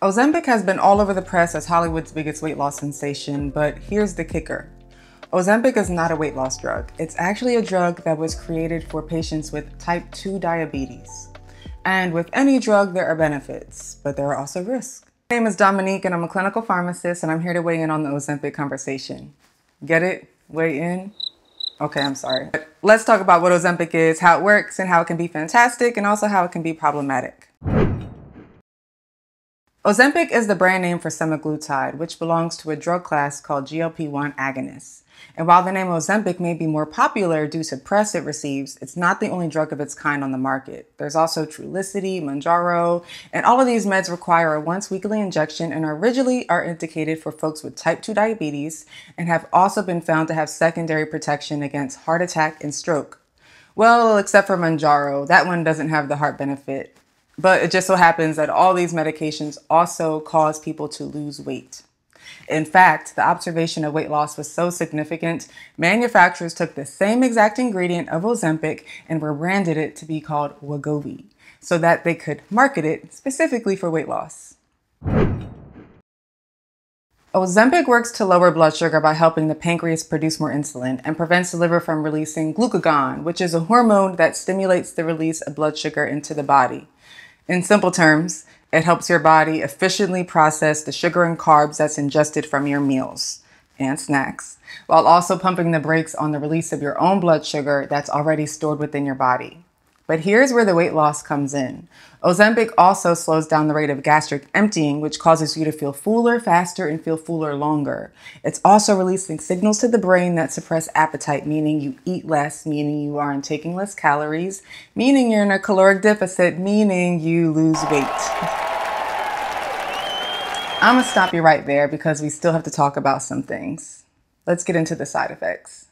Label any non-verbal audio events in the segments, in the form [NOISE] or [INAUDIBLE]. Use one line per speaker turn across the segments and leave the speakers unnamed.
Ozempic has been all over the press as Hollywood's biggest weight loss sensation, but here's the kicker. Ozempic is not a weight loss drug. It's actually a drug that was created for patients with type 2 diabetes. And with any drug, there are benefits, but there are also risks. My name is Dominique, and I'm a clinical pharmacist, and I'm here to weigh in on the Ozempic conversation. Get it? Weigh in? Okay, I'm sorry. But Let's talk about what Ozempic is, how it works, and how it can be fantastic, and also how it can be problematic. Ozempic is the brand name for semaglutide, which belongs to a drug class called GLP-1 agonists. And while the name Ozempic may be more popular due to press it receives, it's not the only drug of its kind on the market. There's also Trulicity, Mounjaro, and all of these meds require a once weekly injection and originally are indicated for folks with type 2 diabetes and have also been found to have secondary protection against heart attack and stroke. Well, except for Mounjaro, that one doesn't have the heart benefit. But it just so happens that all these medications also cause people to lose weight. In fact, the observation of weight loss was so significant, manufacturers took the same exact ingredient of Ozempic and rebranded it to be called Wegovy so that they could market it specifically for weight loss. Ozempic works to lower blood sugar by helping the pancreas produce more insulin and prevents the liver from releasing glucagon, which is a hormone that stimulates the release of blood sugar into the body. In simple terms, it helps your body efficiently process the sugar and carbs that's ingested from your meals and snacks, while also pumping the brakes on the release of your own blood sugar that's already stored within your body. But here's where the weight loss comes in. Ozempic also slows down the rate of gastric emptying, which causes you to feel fuller faster and feel fuller longer. It's also releasing signals to the brain that suppress appetite, meaning you eat less, meaning you aren't taking less calories, meaning you're in a caloric deficit, meaning you lose weight. I'm gonna stop you right there because we still have to talk about some things. Let's get into the side effects.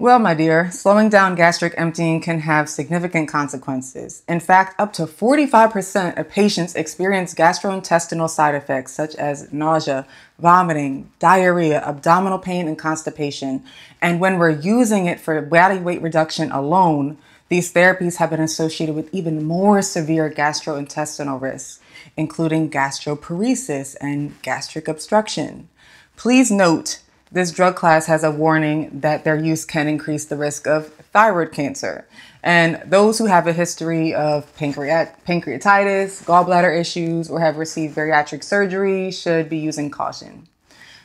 Well, my dear, slowing down gastric emptying can have significant consequences. In fact, up to 45% of patients experience gastrointestinal side effects such as nausea, vomiting, diarrhea, abdominal pain, and constipation. And when we're using it for body weight reduction alone, these therapies have been associated with even more severe gastrointestinal risks, including gastroparesis and gastric obstruction. Please note this drug class has a warning that their use can increase the risk of thyroid cancer. And those who have a history of pancreat- pancreatitis, gallbladder issues, or have received bariatric surgery should be using caution.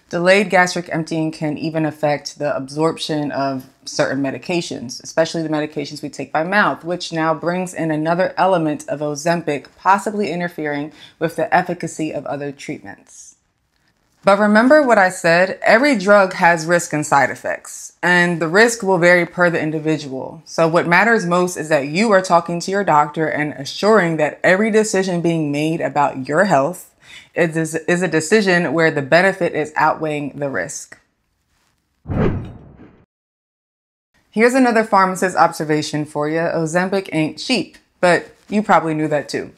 Delayed gastric emptying can even affect the absorption of certain medications, especially the medications we take by mouth, which now brings in another element of Ozempic, possibly interfering with the efficacy of other treatments. But remember what I said, every drug has risk and side effects, and the risk will vary per the individual. So what matters most is that you are talking to your doctor and assuring that every decision being made about your health is, is a decision where the benefit is outweighing the risk. Here's another pharmacist observation for you. Ozempic ain't cheap, but you probably knew that too.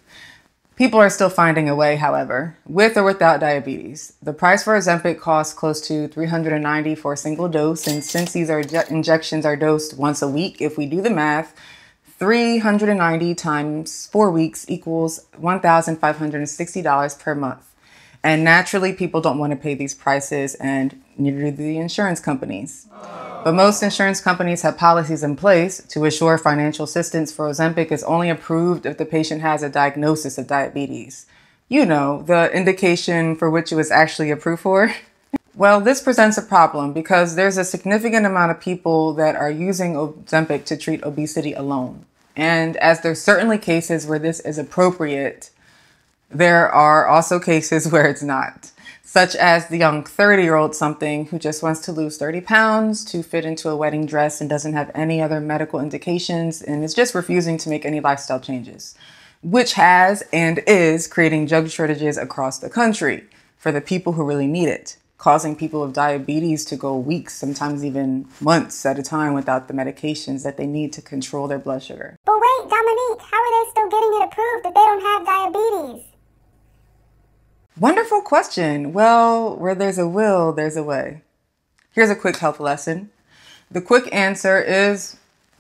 People are still finding a way, however, with or without diabetes. The price for Ozempic costs close to 390 for a single dose, and since these are injections are dosed once a week, if we do the math, 390 times 4 weeks equals $1,560 per month. And naturally, people don't want to pay these prices, and neither do the insurance companies. But most insurance companies have policies in place to assure financial assistance for Ozempic is only approved if the patient has a diagnosis of diabetes. You know, the indication for which it was actually approved for. [LAUGHS] Well, this presents a problem because there's a significant amount of people that are using Ozempic to treat obesity alone. And as there's certainly cases where this is appropriate, there are also cases [LAUGHS] where it's not such as the young 30 year old something who just wants to lose 30 pounds to fit into a wedding dress and doesn't have any other medical indications and is just refusing to make any lifestyle changes, which has and is creating drug shortages across the country for the people who really need it, causing people with diabetes to go weeks, sometimes even months at a time without the medications that they need to control their blood sugar.
But wait, Dominique, how are they still getting it approved if they don't have diabetes?
Wonderful question. Well, where there's a will, there's a way. Here's a quick health lesson. The quick answer is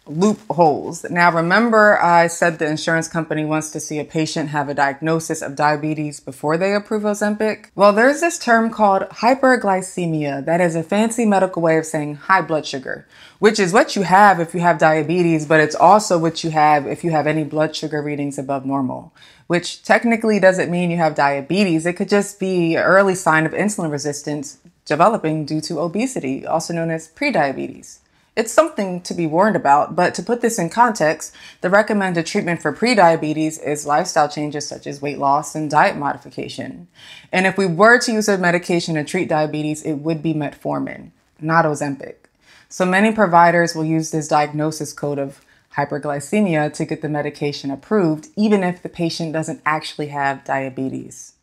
loopholes. Now, remember, I said the insurance company wants to see a patient have a diagnosis of diabetes before they approve Ozempic? Well, there's this term called hyperglycemia that is a fancy medical way of saying high blood sugar, which is what you have if you have diabetes, but it's also what you have if you have any blood sugar readings above normal, which technically doesn't mean you have diabetes. It could just be an early sign of insulin resistance developing due to obesity, also known as prediabetes. It's something to be warned about, but to put this in context, the recommended treatment for prediabetes is lifestyle changes such as weight loss and diet modification. And if we were to use a medication to treat diabetes, it would be metformin, not Ozempic. So many providers will use this diagnosis code of hyperglycemia to get the medication approved, even if the patient doesn't actually have diabetes.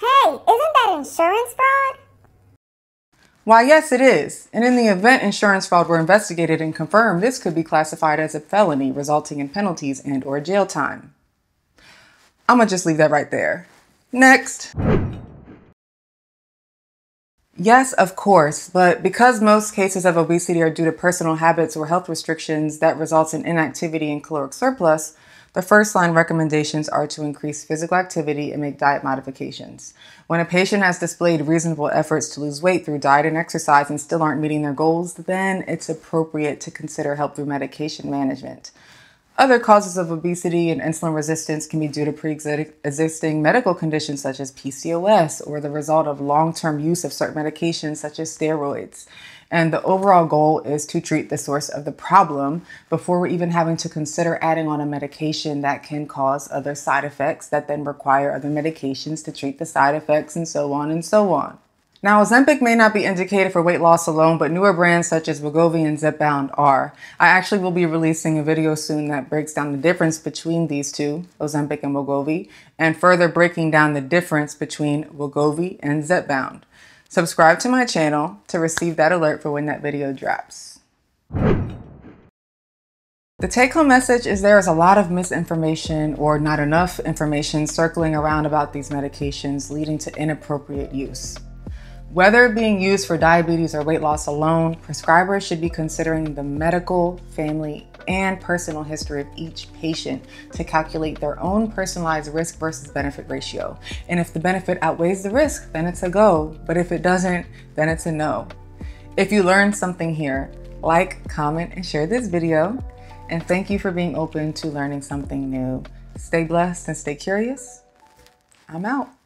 Hey, isn't that insurance fraud?
Why, yes, it is. And in the event insurance fraud were investigated and confirmed, this could be classified as a felony, resulting in penalties and or jail time. I'm gonna just leave that right there. Next. Yes, of course, but because most cases of obesity are due to personal habits or health restrictions that results in inactivity and caloric surplus, the first line recommendations are to increase physical activity and make diet modifications. When a patient has displayed reasonable efforts to lose weight through diet and exercise and still aren't meeting their goals, then it's appropriate to consider help through medication management. Other causes of obesity and insulin resistance can be due to pre existing medical conditions such as PCOS or the result of long term use of certain medications such as steroids. And the overall goal is to treat the source of the problem before we're even having to consider adding on a medication that can cause other side effects that then require other medications to treat the side effects and so on and so on. Now, Ozempic may not be indicated for weight loss alone, but newer brands such as Wegovy and Zepbound are. I actually will be releasing a video soon that breaks down the difference between these two, Ozempic and Wegovy, and further breaking down the difference between Wegovy and Zepbound. Subscribe to my channel to receive that alert for when that video drops. The take home message is there is a lot of misinformation or not enough information circling around about these medications, leading to inappropriate use. Whether being used for diabetes or weight loss alone, prescribers should be considering the medical, family, and personal history of each patient to calculate their own personalized risk versus benefit ratio. And if the benefit outweighs the risk, then it's a go. But if it doesn't, then it's a no. If you learned something here, like, comment, and share this video. And thank you for being open to learning something new. Stay blessed and stay curious. I'm out.